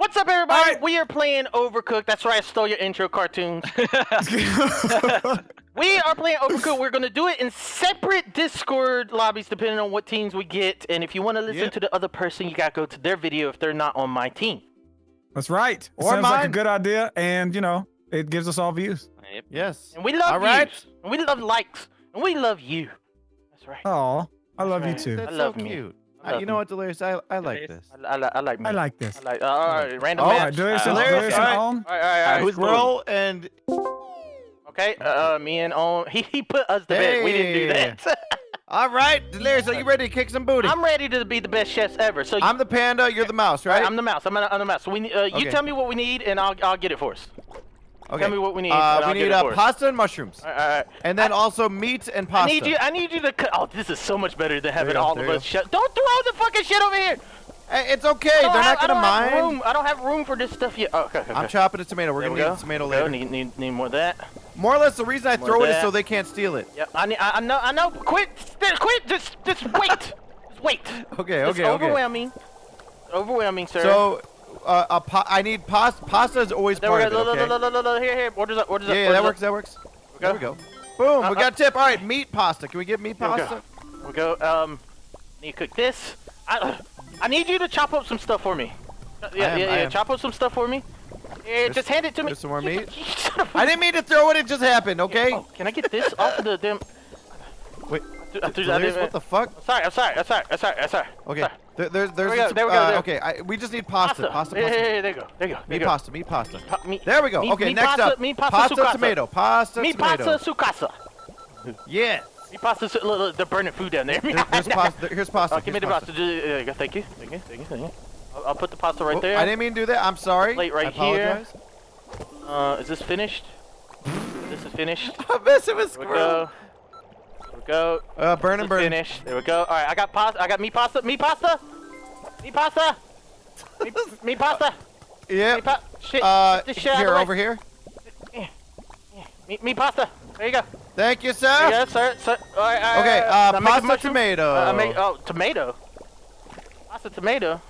What's up, everybody? Alright. We are playing Overcooked. That's right, I stole your intro Cartoonz. we are playing Overcooked. We're going to do it in separate Discord lobbies depending on what teams we get. And if you want to listen Yep. to the other person, you got to go to their video if they're not on my team. That's right. It Or Sounds like a good idea, and you know, it gives us all views. Yes. And we love All right. views. And we love likes. And we love you. That's right. Oh, I love right. you too. That's I love so cute. I Uh, you know what, Delirious? I, I like this. I, I, I like me. I like this. I like, uh, all right, random All match. right, Darius Uh, and Hilarious. Darius All and right. on. All right, all right, all right. Who's Squirrel and Okay, uh, me and on. He, he put us to bed. We didn't do that. all right, Delirious. Are you ready to kick some booty? I'm ready to be the best chefs ever. So you, I'm the panda. You're the mouse, right? I'm the mouse. I'm, the- I'm the mouse. So we, uh, you Okay. tell me what we need, and I'll, I'll get it for us. Okay. Tell me what we need. Uh, we need uh, pasta and mushrooms, All right, all right. and then also meat and pasta. I need you. I need you to. Cut. Oh, this is so much better than having all of us shut. Don't throw the fucking shit over here. Hey, it's okay. I They're have, not I gonna have mind. room. I don't have room for this stuff yet. Oh, okay, okay. I'm chopping a tomato. We're There gonna we need go. the tomato later. Need, need, need more of that. More or less, the reason I More throw it is so they can't steal it. Yep. I, need, I, I know. I know. Quit. Quit. Just, just wait. just wait. Okay, It's okay, okay. overwhelming. Overwhelming, sir. So, uh, a pa- I need pasta. Pasta is always there we part of it. Okay. look, look, look, look, Here, here. Orders up. Orders Yeah, up. yeah, orders that up. works. That works. There There we go. Boom. Uh, we got a tip. All right, meat pasta. Can we get meat There we go. pasta? We go. Um, need to cook this. I, I need you to chop up some stuff for me. Uh, Yeah, am, yeah, yeah. Chop up some stuff for me. Yeah, just hand it to me. some more meat. you son of a- I didn't mean to throw it. It just happened. Okay. Oh, can I get this off of the damn? Wait. I threw- I threw- I Delirious, what the fuck? I'm sorry. I'm sorry. I'm sorry. I'm sorry. I'm sorry. Okay. Sorry. There, there's there's we go, there we go, uh, there. okay. I, we just need pasta. Pasta. Yeah, Pasta. yeah, yeah, there you go. There you go. There Meat go. pasta. Meat pasta. Pa- meat- There we go. meat- okay. meat next pasta, up. Meat pasta, pasta sucasa. tomato. Pasta Meat tomato. pasta sucasa. Yes. Meat pasta. Su- look, look, they're burning food down there. There- there's pasta. there- here's pasta. Oh, give me here's the pasta. There you go. Thank you. Thank you. Thank you. Thank you. I'll, I'll put the pasta right Oh, there. I didn't mean to do that. I'm sorry. Plate right I here. Uh, is this finished? this is finished. I'm messing with squirrel. We go. Uh, burn and burn. finished. There we go. All right, I got pasta. I got meat pasta. Meat pasta. Meat pasta. Meat, meat pasta. Yeah. Meat pa- shit. Uh, shit here, over here. Meat, meat pasta. There you go. Thank you, sir. go, sir. sir. All right, all right, Okay, right. uh, I'm pasta tomato. Uh, I make, oh, tomato. Pasta tomato.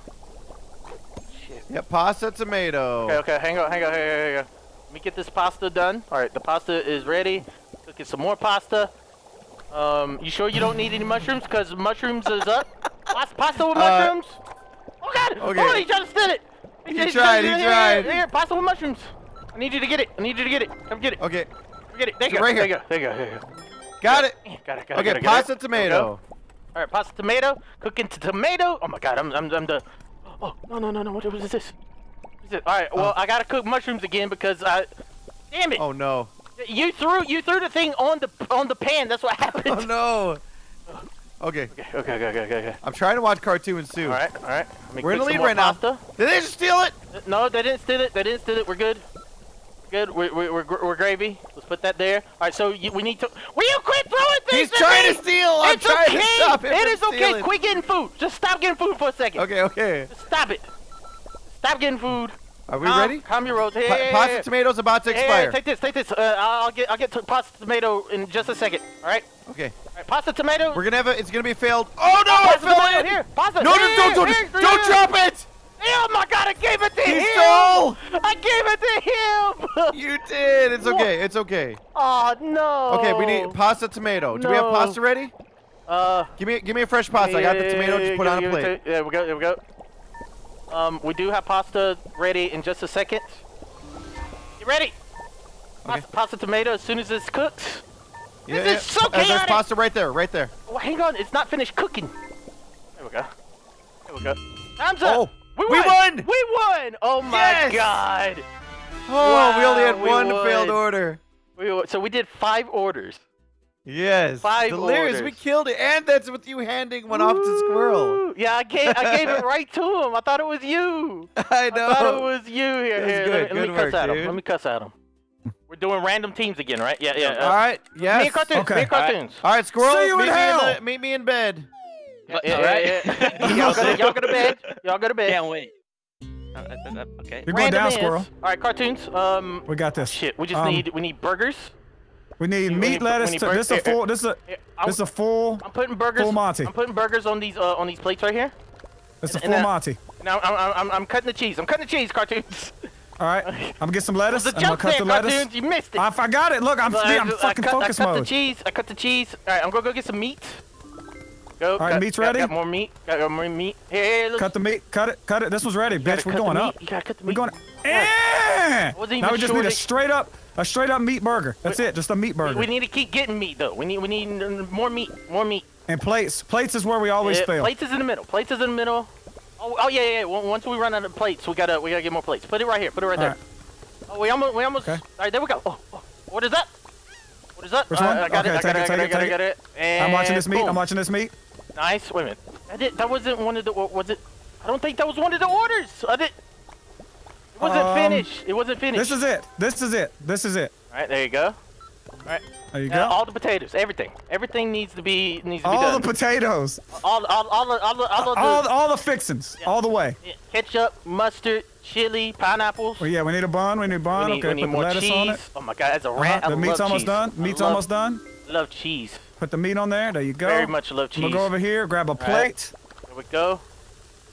Shit. Yeah, pasta tomato. Okay, okay, hang on, hang on, hang on, hang on. Let me get this pasta done. All right, the pasta is ready. Cooking some more pasta. Um, you sure you don't need any mushrooms? Cause mushrooms is up. Pas- pasta with Uh, mushrooms. oh God! okay. Oh, he just did it. He just- tried, he tried. Here, here, pasta with mushrooms. I need you to get it. I need you to get it. Come get it. Okay, get it. There you go. right there here. you go. There you go. There you go. got it. Got it. Got Okay, it, got pasta it. There we go. tomato. All right, pasta tomato. Cooking to tomato. Oh my God, I'm I'm I'm the. Oh no no no no! What was this? What is it? All right, well I gotta cook mushrooms again because I. Damn it! Oh no. You threw you threw the thing on the on the pan. That's what happened. Oh no. Okay, Okay okay okay okay okay. I'm trying to watch cartoons too. All right all right. Let me We're in cook the some lead more right now. Did they just steal it? No, they didn't steal it. They didn't steal it. We're good. Good. We're we're, we're, we're gravy. Let's put that there. All right. So you, we need to. Will you quit throwing things? He's at trying me? to steal. I'm It's trying okay. to stop him It from okay. stealing. Quit getting food. Just stop getting food for a second. Okay, okay. Just stop it. Stop getting food. Are we ready? Calm your rolls. Hey, Pa- hey, pasta hey. tomato's about to hey, expire. take this. Take this. Uh, I'll get I'll get to pasta tomato in just a second. All right. Okay. All right. Pasta tomato. We're gonna have a. It's gonna be failed. Oh no! I pasta fell tomato in. here. Pasta. No, no, here, don't, don't, here, don't, here. drop it! Oh my God! I gave it to He him. stole! I gave it to him. You did. It's okay. It's okay. oh no. Okay, we need pasta tomato. Do we have pasta ready? Uh. Give me, give me a fresh pasta. I got the tomato. Just put it on a plate. Yeah, we go. There we go. Um, we do have pasta ready in just a second. You ready? Pasta, pasta tomato as soon as it's cooked. Yeah, This is yeah. so Uh, There's pasta right there. Right there. Oh, hang on, it's not finished cooking. There we go. There we go. Time's up. Oh, we we won. won! We won. Oh my Yes! God. Oh, we only had we one won. failed order. We. So we did five orders. Yes. Five Delirious. We killed it. And that's with you handing one off to Squirrel. Yeah, I gave I gave it right to him. I thought it was you. I know. I thought it was you here. That's here good. Let me, let Good me cuss work, at him. Let me cuss at him. We're doing random teams again, right? Yeah, yeah. uh, All right. Me Yes. and Cartoonz. Okay. Me and All right. Cartoonz. All right, Squirrel. See you meet, in me hell. the, meet me in bed. Yeah, yeah, All right. yeah, yeah. y'all, go to, y'all go to bed. Y'all go to bed. Can't wait. Uh, uh, uh, okay. You're going Random down, is- squirrel. All right, Cartoonz. Um, We got this. shit. We just Um, need we need burgers. We need meat, we lettuce. To, this is a full. This is a. Here, This is a full. I'm putting burgers. full Monty. I'm putting burgers on these uh, on these plates right here. This is a and full then- Monty. Now I'm, I'm, I'm, cutting the cheese. I'm cutting the cheese, Cartoonz. All right. I'm gonna get some lettuce. I'm gonna cut the lettuce. Cartoonz. You missed it. I forgot it. Look, I'm, I- yeah, I'm I fucking cut, focus I cut mode. the cheese. I cut the cheese. All right, I'm gonna go get some meat. Go. right, got, meat's got- ready? Got more meat. Got, got more meat. Here, here, look. Cut the meat. Cut it. Cut it. This was ready, You bitch. We're going up. You gotta cut the We're going. Wasn't Now we just sure need a straight up, a straight up meat burger. That's it. Just a meat burger. We need to keep getting meat though. We need we need more meat. More meat. and plates. Plates is where we always Yeah, fail. Plates is in the middle. Plates is in the middle. Oh, oh yeah, yeah, yeah. Once we run out of plates, we gotta we gotta get more plates. Put it right here. Put it right All there. Oh, we almost we almost. Okay. All right, there we go. Oh, oh, what is that? What is that? Which All one? right, I got okay, it. I got it. I got it. I got it. I got it. And I'm watching this meat. boom. I'm watching this meat. Nice. Wait a minute. That, did, that wasn't one of the. Was it? I don't think that was one of the orders. I did. It wasn't Um, finished. It wasn't finished. This is it. This is it. This is it. All right, there you go. All right. There you Now, go. all the potatoes, everything, everything needs to be needs to be All done. the potatoes. all, all, all, the, all, the, all, the, All, all the fixins. All the way. yeah, ketchup, mustard, chili, pineapples. Well, yeah, we need a bun. We need a bun. we need, okay, we put the lettuce cheese. on it. Oh my god, that's a rat. I The meat's love almost cheese. done. I Meat's love, almost done. Love cheese. Put the meat on there. There you go. Very much love I'm cheese. gonna go over here, grab a right. plate. There we go.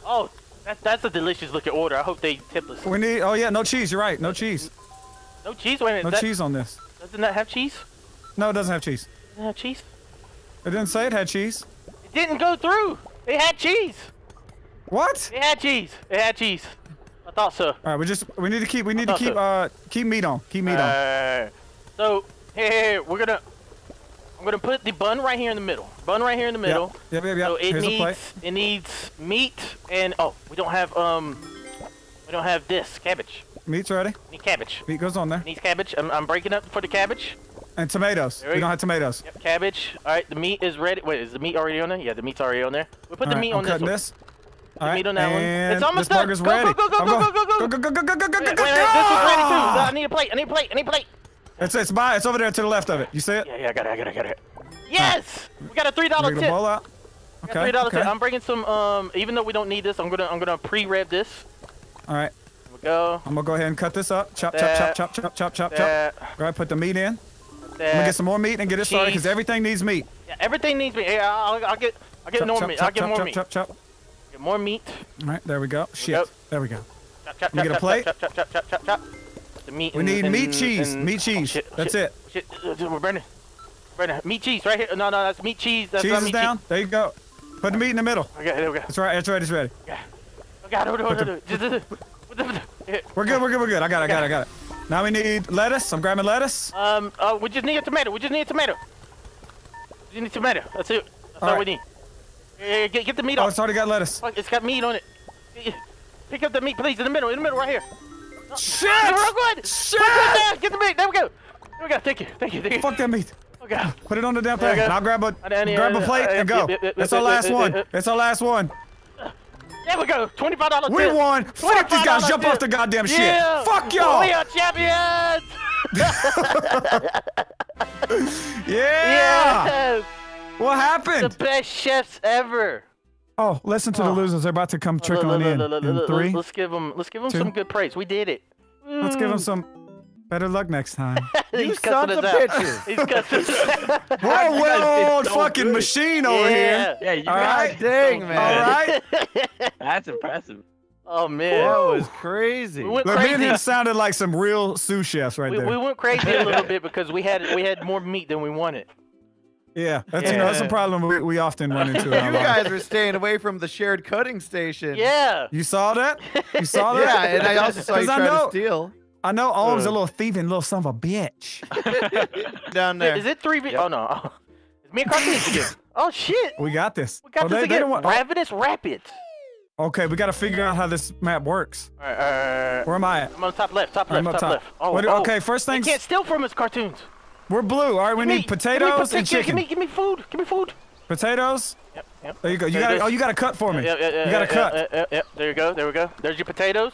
Oh, that, that's a delicious looking order. I hope they tip us. We need. Oh yeah, no cheese. You're right. No cheese. No cheese. Wait a minute. No that, cheese on this. Doesn't that have cheese? No, it doesn't have cheese. Doesn't it have cheese? It didn't say it had cheese. It didn't go through. It had cheese. What? It had cheese. It had cheese. I thought so. All right, we just we need to keep we need to keep so. uh keep meat on. Keep meat on. Uh, so here, here, here, we're gonna I'm gonna put the bun right here in the middle. Bun right here in the middle. Yep, yep, yep. So it Here's needs it needs meat and oh we don't have um we don't have this cabbage. Meat's ready. Need cabbage. Meat goes on there. Needs cabbage. I'm, I'm breaking up for the cabbage. And tomatoes. There We we- don't have tomatoes. Yep, cabbage. All right, the meat is ready. Wait, is the meat already on there? Yeah, the meat's already on there. We put All the right, meat I'm on this one. this. All right, meat on that one. It's almost this done. Go, ready. go, go, go, I'm go, going- go, go, go, go, go, go, go, go, Wait, go, wait, wait, this was ready too. go. I need a plate. I need a plate. I need a plate. It's it's by it's over there to the left of it. You see it? Yeah, yeah, I got it. I got it. I got it. Yes, we got a three dollar Bring tip. the bowl out. Okay. Three dollars. okay. I'm bringing some. Um, even though we don't need this, I'm gonna I'm gonna pre-rev this. All right. Here we go. I'm gonna go ahead and cut this up. Chop, chop, That- chop, chop, chop, chop, chop, chop. That, Go ahead, put the meat in. I'm that. gonna get some more meat and get it started because everything needs meat. Yeah, everything needs meat. Yeah, I'll, I'll get I'll get Chop, more chop, meat. chop, I'll get chop, more chop, meat. chop, chop. Get more meat. All right, there we go. Shit. go. There we go. Chop, chop, Can we chop, get a plate? Chop, chop, chop, chop, chop, chop. Meat. We and- need and- meat cheese. and- Meat oh, cheese. shit, That's shit, it. Shit, we're burning. Burning. Meat cheese right here. No, no, that's meat cheese. That's Cheese not is meat down. There you go. Put the meat in the middle. Okay, there we go. It's right. It's ready. It's ready. Oh God, just- Here. We're good. We're good. We're good. I got it. I got it. I got it. Now we need lettuce. I'm grabbing lettuce. Um, uh, we just need a tomato. We just need a tomato. We just need tomato. That's it. That's all, All we need. Yeah, get, get the meat Oh, off. Oh, it's already got lettuce. Fuck, it's got meat on it. Pick up the meat, please, in the middle, in the middle, right here. Shit! We're all good. Shit! Good. Get the meat. There we go. There we go. Thank you. Thank you. Thank you. Fuck that meat. God. Put it on the damn There we thing. go. I'll grab a grab a uh, plate and go. uh, That's our last one. That's our last one. There we go. Twenty-five dollars. We won. Fuck these guys. Jump off the goddamn shit. Yeah. Fuck y'all. We are champions. Yeah. Yes. What happened? The best chefs ever. Oh, listen to the Oh. losers. They're about to come trickling in. In three. Let's give them. Let's give them two. some good praise. We did it. Let's give them mm. some better luck next time. You He's sons cussing of us out. bitches. He's cussing us out. We're a did well-oiled fucking good. machine over here. Yeah. Yeah, you All guys right. Dang, man. All right. That's impressive. Oh man. That was crazy. We went Look, me and crazy. him sounded like some real sous chefs right We, there. we went crazy a little bit because we had we had more meat than we wanted. Yeah, that's you know that's a problem we, we often run into. in our You guys were staying away from the shared cutting station. Yeah. You saw that? You saw that? Yeah, and I also saw you 'Cause I try know- to steal I know Ohm's a Uh. little thieving little son of a bitch. down there. Is it three? V- Oh no. It's me and Cartoonz again. Oh shit. We got this. We got Oh, this they- they again. don't want- Ravenous Rapids. Okay, we got to figure out how this map works. All right, all right, all right. Where am I at? I'm on top left. Top left. I'm top, top. left. Oh, What oh. okay, first They things. can't steal from us, Cartoonz. We're blue. All right, we Give me- need potatoes give me, and chicken. Give me, give me food. Give me food. Potatoes. Yep, yep. There you go. You got. Oh, you got to cut for me. Yep, yep, yep, You got to yep, cut. Yep, yep, yep. There you go. There we go. There's your potatoes.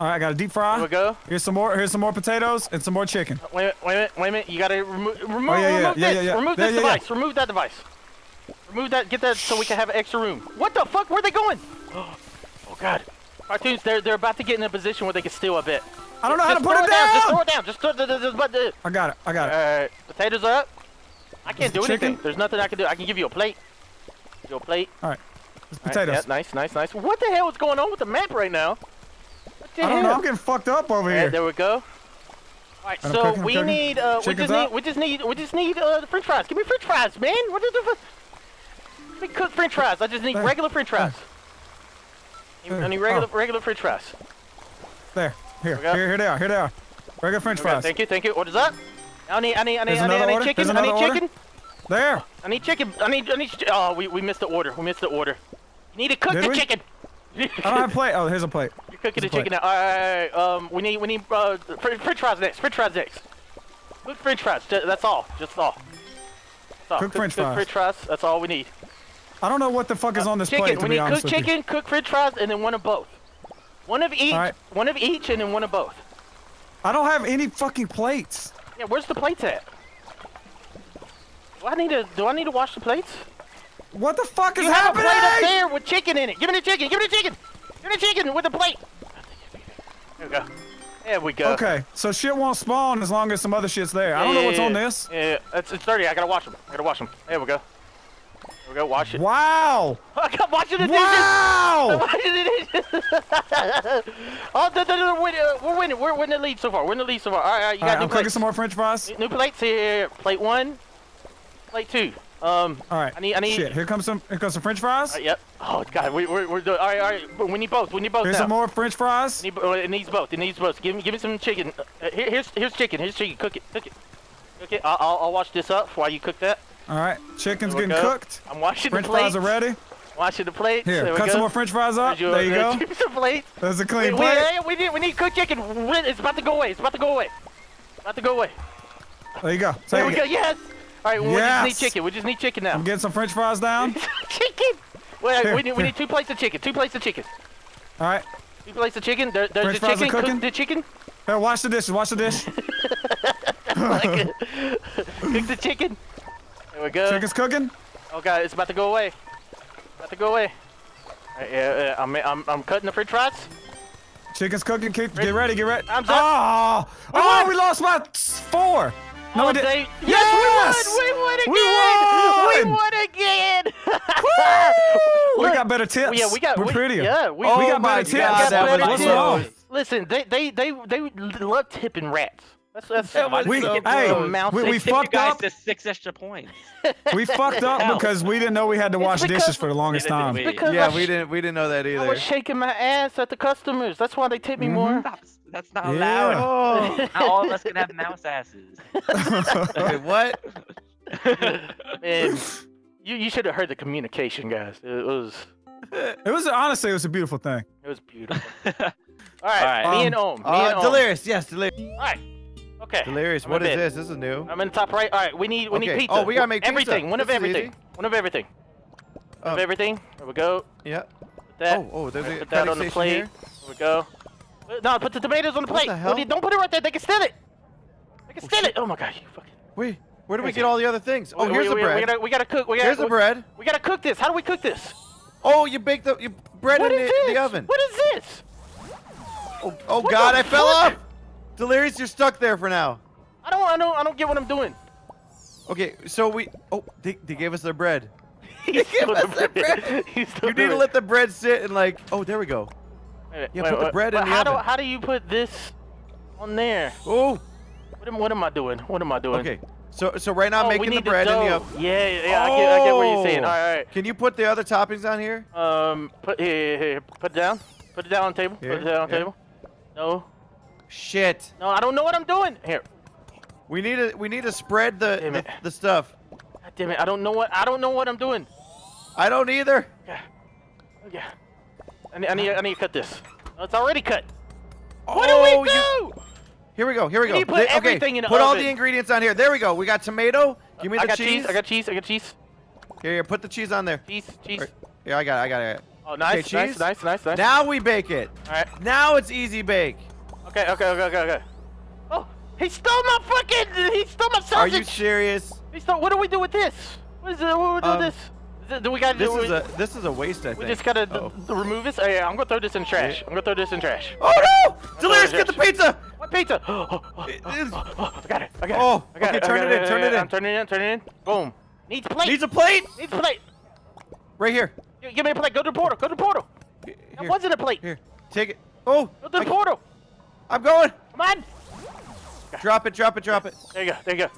All right, I got a deep There fry. we go. Here's some more. Here's some more potatoes and some more chicken. Wait a minute, wait a minute, wait a minute. You gotta remove, remove, Oh, yeah, yeah, remove yeah, this. yeah, yeah. Remove this yeah, yeah. device. Remove that device. Remove that. Get that so we can have extra room. What the fuck? Where are they going? Oh god. Cartoonz, they're they're about to get in a position where they can steal a bit. I don't know how to put it down. Just throw down. it down. Just throw it. Just, but the. I got it. I got it. Alright, potatoes up. I can't Is do anything. There's nothing I can do. I can give you a plate. Give you a plate. All right, potatoes. yeah, nice, nice, nice. What the hell is going on with the map right now? I don't know. I'm getting fucked up over Yeah, here. there we go. All right, so cooking, we need, uh, we just need, we just need, we just need uh, the French fries. Give me French fries, man. What is the? Give me cooked French fries. I just need regular French fries. I need regular, Oh. regular French fries. There. Here. Here. Here they are. Here they are. Regular French fries. thank you, thank you. What is that? I need, I need, I need, I need, I need chicken. I need order? chicken. There. I need chicken. I need, I need. Oh, we, we missed the order. We missed the order. You need to cook Did the we? chicken. I don't have a plate. Oh, here's a plate. You're cooking the chicken now. All right, all right, all right. Um, we need, we need uh, fr- French fries next. French fries next. Cook French fries. That's all. Just all. That's all. Cook French fries. French fries. That's all we need. I don't know what the fuck is uh, on this chicken. plate, to we be need honest cooked with you. chicken, cooked French fries, and then one of both. One of each. All right. One of each, and then one of both. I don't have any fucking plates. Yeah, where's the plates at? Do I need to? Do I need to wash the plates? What the fuck is You have a plate up there with chicken in it. Give me the chicken. Give me the chicken. Give me the chicken with the plate. There we go. There we go. Okay, so shit won't spawn as long as some other shit's there. I don't know what's on this. Yeah, it's, it's dirty. I gotta wash them. I gotta wash them. There we go. We go. Wash it. Wow! I got washing the dishes. Wow! The dishes. oh, no, no, no, we're, uh, we're winning. We're, we're the lead so far. We're in the lead so far. All right, all right. You All got right, new I'm cooking plates. some more French fries. New plates here. Plate one. Plate two. Um. All right. I need. I need. Shit, here comes some. Here comes some French fries. Uh, yep. Oh God, we, we're we're doing. All right, all right. We need both. We need both Here's now. some more French fries. Need, it needs both. It needs both. Give me, give me some chicken. Uh, here, here's, here's chicken. Here's chicken. Cook it. Cook it. Cook it. I'll, I'll, I'll wash this up while you cook that. All right, chicken's getting go. cooked. I'm washing French the plates. fries are ready. Washing the plates. Here, there cut some more French fries up. There you go. there's some plates. There's a clean we, plate. hey, we need, we need cooked chicken. It's about to go away. It's about to go away. About to go away. There you go. There we Take go. Yes. All right. We just need chicken. We just need chicken now. I'm getting some French fries down. chicken. Wait, Here, we need, we need two plates of chicken. Two plates of chicken. All right. Two plates of chicken. There, there's French the fries are chicken. cooking? Cook the chicken. Here, wash the dishes. Wash the dish. Cook the chicken. There we go. Chicken's cooking. Oh god, it's about to go away. About to go away. Yeah, yeah, I'm, I'm, I'm cutting the french fries. Chicken's cooking. Keep, get ready. Get ready. Time's Oh, oh, we lost by four. No, oh, we didn't. they- Yes! we won! We We won again! We won! won again! We Look, got better tips. yeah, we got We're we, prettier. Yeah, we, Oh we got better tips. God, What's wrong? Listen, they they they they love tipping rats. That's that's Yeah, why We, so hey, close. We, They we tip Tip you fucked up. to six extra points. We fucked up because we didn't know we had to wash because- dishes for the longest Neither time. we. Yeah, I, we didn't we didn't know that either. I either. was shaking my ass at the customers. That's why they tip me more. Stop. That's not Yeah. allowed. Oh, Not all of us can have mouse asses. okay, what? Man, you you should have heard the communication, guys. It was It was honestly, it was a beautiful thing. it was beautiful. All right, Alright. me Um, and Ohm. Me Uh, and Ohm. delirious. Yes, delirious. All right. Okay. Delirious. I'm What in this? This is new. I'm in the top right. All right, we need we Okay. need pizza. Oh, we gotta make pizza. everything. One of This is everything. One of everything. One of Um, everything. There we go. Yeah. Put that. Oh, oh, there's a put that on the plate. here. There we go. No, put the tomatoes on the What plate. the What do you- don't put it right there. They can steal it. They can Oh, steal it. Oh my god, you fucking. Wait, where do we get it? all the other things? Oh, We- here's we, the bread. We gotta, we gotta cook. We gotta, Here's the bread. We gotta cook this. How do we cook this? Oh, you bake the you bread What in the, the oven. What is this? Oh, oh God, I fell fuck? off. Delirious, you're stuck there for now. I don't, I don't, I don't get what I'm doing. Okay, so we. Oh, they, they gave us their bread. Give still us the the bread. You need to let the bread sit and like. Oh, there we go. Wait, Yeah, wait, put the bread in the how Do, oven. how do you put this on there? Oh, What am, what am I doing? What am I doing? okay. So so right now I'm oh, making the bread in the oven. Yeah, yeah, yeah, I, get, I get what you're saying. Oh. All right, all right. Can you put the other toppings on here? Um, put here, here, here. Put it down. Put it down on the table. Here, Put it down on the yeah. table. No, Shit. no, I don't know what I'm doing. Here. We need to we need to spread the Damn the, the stuff. God damn it! I don't know what I don't know what I'm doing. I don't either. Yeah. Yeah. I need, I need, I need to cut this. Oh, it's already cut. What oh, do we oh, you- do? Here we go. Here we go. to put Th- okay, in Put all the ingredients on here. There we go. We got tomato. Give me I the got cheese. cheese. I got cheese. I got cheese. Here, here, put the cheese on there. Cheese. Cheese. Right. Here, I got it. I got it. Oh, nice, Okay, nice, cheese. nice, nice, nice. Now we bake it. All right. Now it's easy bake. Okay, okay, okay, okay, okay. Oh, he stole my fucking. He stole my sausage. Are you serious? He stole. What do we do with this? What is it? What do we do Um, with this? Is do we gotta This do? is we, a this is a waste. I we think. We just gotta oh. d remove this? Oh, yeah, I'm gonna throw this in trash. I'm gonna throw this in trash. Oh no! Delirious, get the pizza. What pizza? Oh, oh, oh, oh, oh, oh, I got it. I got Oh, it. I got okay, it. Turn got it in, turn it in. I'm in. turning it in. Turning it in. Boom. Needs plate. Needs a plate. Needs a plate. Right here. Gi- Give me a plate. Go to the portal. Go to the portal. That wasn't a plate. here. Take it. Oh, Go to the I- portal. I'm going. Come on. Drop it, drop it, drop it. There you go. There you go.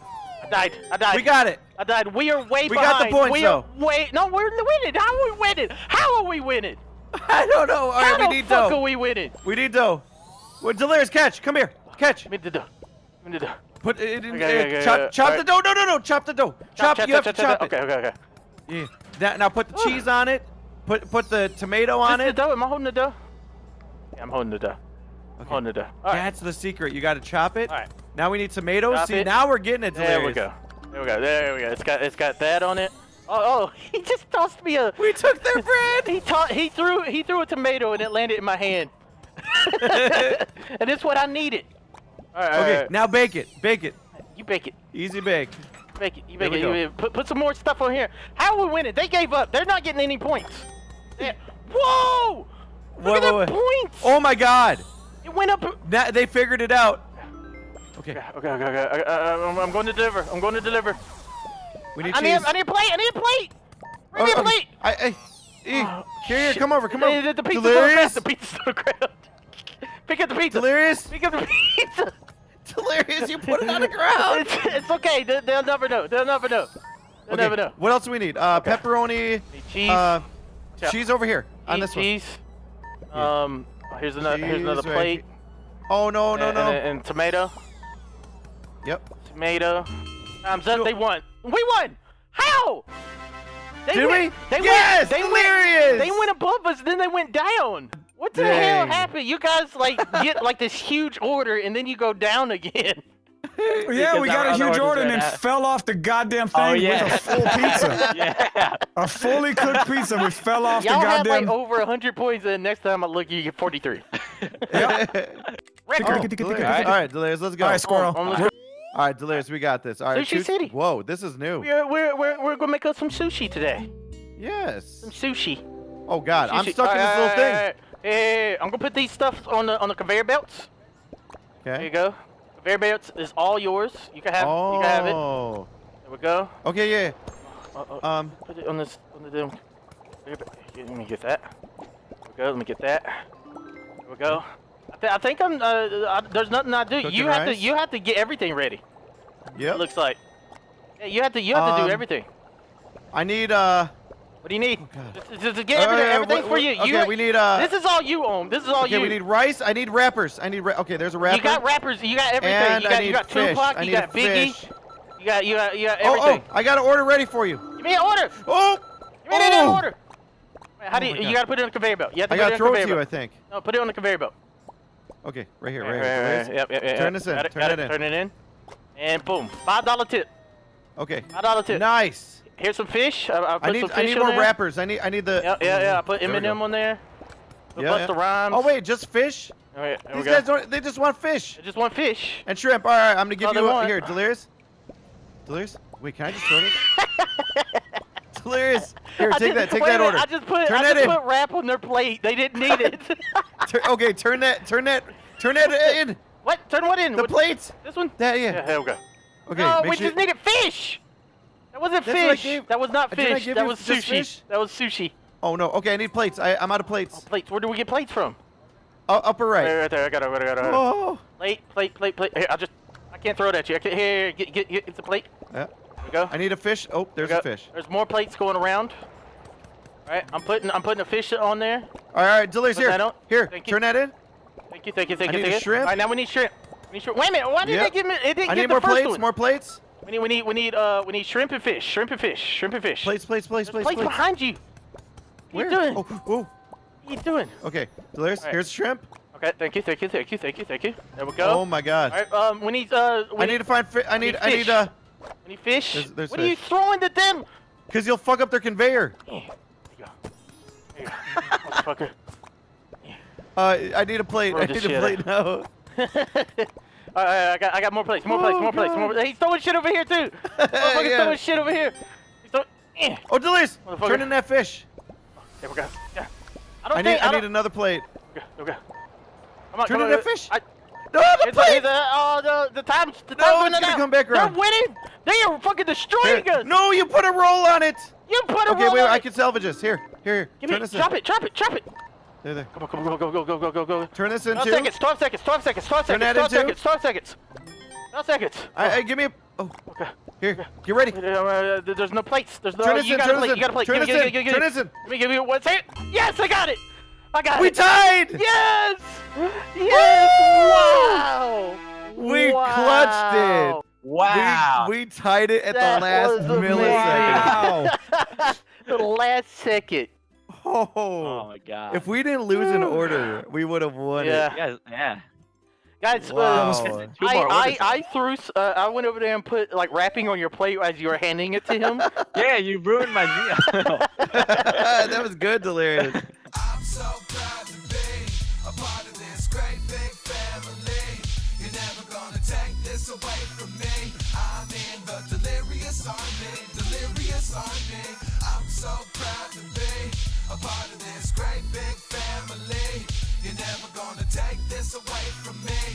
I died. I died. We got it. I died. We are way We behind. We got the points, we though. Are way. No, we're winning. How are we winning? How are we winning? I don't know. All How right, we the need fuck dough. are we winning? We need dough. What, Delirious, catch. Come here. Catch. Give me the dough. Give me the dough. Put it in. Okay, uh, okay, okay, chop okay. chop All the dough. No, no, no. Chop the dough. Chop. you have to chop, it. Okay, okay, okay. Yeah. Now, now put the cheese on it. Put put the tomato on Just it. the dough. Am I holding the dough? Yeah, I'm holding the dough. Okay. holding the dough. All right. That's the secret. You got to chop it. All right. Now we need tomatoes. Chop See, it. now we're getting it. There we go. There we go. There we go. It's got it's got that on it. Oh, oh, he just tossed me a. We took their bread. He ta- he threw he threw a tomato and it landed in my hand. and it's what I needed. All right, okay, right. now bake it. Bake it. you bake it. Easy bake. Bake it. You bake it. You, put put some more stuff on here. How are we winning? They gave up. They're not getting any points. Whoa! Look Wait, at wait, the wait. points. Oh my God. It went up. Now they figured it out. Okay, Okay, okay, okay. okay. I, I, I'm, I'm going to deliver. I'm going to deliver. we need I cheese. need, I need a plate. I need a plate. Bring Oh, me a plate. I, I, Oh, here, here, come over, come over. The, the pizza's on the ground. Delirious, The pizza's on the ground. Pick up the pizza. delirious, Pick up the pizza. delirious. You put it on the ground. It's, it's okay. They, they'll never know. They'll never know. They'll Okay, never know. What else do we need? Uh, Okay. pepperoni. Need cheese. Uh, cheese over here on Need this one. cheese. Yeah. Um, here's another. Here's another plate. Oh no, no, and, no. And, and tomato. Yep. Tomato. Time's up. No. They won. We won. How? They Did went, we? They Yes, went, they delirious. Went, they went above us, then they went down. What the hell happened? You guys like get like this huge order, and then you go down again. Yeah, we got a huge other order and orders then are- fell off the goddamn oh, thing Oh, yeah. with a full pizza. yeah. a fully cooked pizza. We fell off Y'all the had like goddamn. over hundred points, and next time I look, you get forty-three. Yep. Record. Oh, delirious. tick, All tick, right, delirious. Let's go. All right, squirrel. Oh. All right, delirious. We got this. All right, Sushi City. Whoa, this is new. We're, we're, we're, we're gonna make us some sushi today. Yes. Some sushi. Oh God, I'm Sushi. stuck in this Alright, little alright, thing. alright. Hey, I'm gonna put these stuff on the on the conveyor belts. There you go. Conveyor belts is all yours. You can have Oh. you can have it. There we go. Okay, yeah. Uh, uh. Um. put it on this on the damn. Let me get that. There we go. Let me get that. There we go. I, th- I think I'm. Uh, I, there's nothing I do. You have to. You have to get everything ready. Yeah. Looks like. Yeah, you have to. You have to Um, do everything. I need uh. What do you need? Just- just get everything, uh, everything for you. Okay, you we need uh. this is all you own. This is all okay, you. we need rice. I need wrappers. I need. Ra- okay, there's a wrapper. You got rappers. You got everything. And you I got need you got fish. Tupac. I You need got Biggie. fish. You got you got you got Oh, everything. oh! I got an order ready for you. Give me an order. Oh! Give me Oh! order. How do Oh you? You gotta put it on the conveyor belt. You have to I put gotta it on throw the it conveyor to you, I think. No, put it on the conveyor belt. Okay, right here, Right, right, right, here. right, Delirious. Yep, yep, yep. Turn this in, Got it, turn got it in. Turn it in. And boom, five dollar tip. Okay. Five dollar tip. Nice. Here's some fish. I, I put I need some I need more there. wrappers. I need I need the. Yeah, yeah, yeah. I put Eminem on there. Put Yeah, yeah. Rhymes. Oh wait, just fish? All right, These guys don't. They just want fish They just want fish. and shrimp. All right, I'm gonna give all you a, here, Delirious. Delirious. Wait, can I just throw this? Delirious. Here, I take that. Take that order. I just put Turn I just in. put wrap on their plate. They didn't need it. Okay, turn that. Turn that. Turn that in. what? Turn what in? The What- plates. This one? That Yeah, yeah. here we go. Okay. make we sure- just needed fish. That wasn't That's fish. that was not fish. That was sushi. fish? That was sushi. Oh no. Okay, I need plates. I, I'm out of plates. Oh, plates. Where do we get plates from? U- upper Right, right. right there. I got it. I got it. I got it. Oh. Plate, plate, plate, plate. Here, I just. I can't throw it at you. I can, here, get, get, get, get the plate. Yeah. There we go. I need a fish. Oh, there's There a fish. There's more plates going around. All right, I'm putting I'm putting a fish on there. All right, Delirious here. that. Here, Thank you. turn that in. Thank you, thank you, thank I you, thank you. shrimp. All right, now we need shrimp. We need shrimp. Wait a minute. Why did Yep. they give me? It didn't I get need the more first plates. one. More plates. We need we need we need uh we need shrimp and fish. Shrimp and fish. Shrimp and fish. Plates, plates, plates, There's plates, plates plates. behind you. What Where? are you doing? Oh, oh. What are you doing? Okay, Delirious. Right. Here's shrimp. Okay, thank you, thank you, thank you, thank you, thank you. There we go. Oh my God. All right, um, we need uh, we I need to find. Fi- I need. need I need. fish. Uh, we need fish. There's- there's what are you throwing to them? cause you'll fuck up their conveyor. Yeah, There you go. There you go. Motherfucker. Uh, I need a plate. I need a plate now. Right, I got I got more plates, more plates, Oh, more plates. More, he's throwing shit over here too. Motherfucker's Yeah. throwing shit over here. He's throwing. Eh. Oh, Delirious, turn in that fish. There we go. Yeah. I don't I need. think I need another plate. Okay, okay. Come on, Turn come in on. that fish. I, No, the it's plate. it's a, oh, the, the time's, the No, time's it's gonna out. come back around. They're winning. They are fucking destroying Here. us. No, you put a roll on it. You put a Okay, roll Okay, wait. on I it. can salvage this. Here, Here, Give turn me, this in. it, drop it, drop it. There, there. Come on, come on, go, go, go, go, go, go, go. Turn this into. 12 seconds, 12 seconds, 12 seconds, 12 Turn seconds, that 12 into- seconds, 12 seconds. 12 seconds. I, I, give me a. Oh, Okay. here. Get ready. Uh, there's no plates. There's no. Turn this you in. gotta Turn plate. this You gotta in. plate. Turn Give this me, in. give me, give Turn me. this in. Let me give you one second. Yes, I got it. I got We it. We tied. Yes. Yes. Wow. We wow. clutched it. Wow. We, we tied it at That the last millisecond. Wow. the last second. Oh. Oh my god. If we didn't lose an order, we would have won yeah. it. Yeah. Yeah. Guys, uh, wow. uh, I, I, I threw, uh, I went over there and put like wrapping on your plate as you were handing it to him. yeah, you ruined my meal. that was good, Delirious. I'm so proud to be a part of this great big family. You're never gonna take this away from me. I'm in the Delirious Army, Delirious Army part of this great big family. You're never gonna take this away from me.